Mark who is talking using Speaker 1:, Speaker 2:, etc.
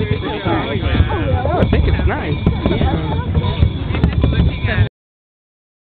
Speaker 1: I
Speaker 2: think it's nice. Yeah.